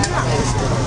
らないですけど